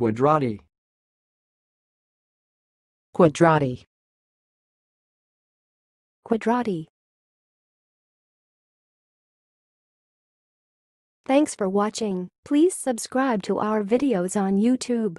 Quadrati. Quadrati. Quadrati. Thanks for watching. Please subscribe to our videos on YouTube.